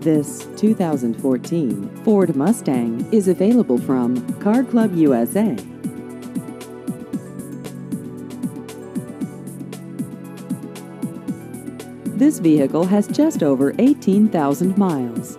This 2014 Ford Mustang is available from Car Club USA. This vehicle has just over 18,000 miles.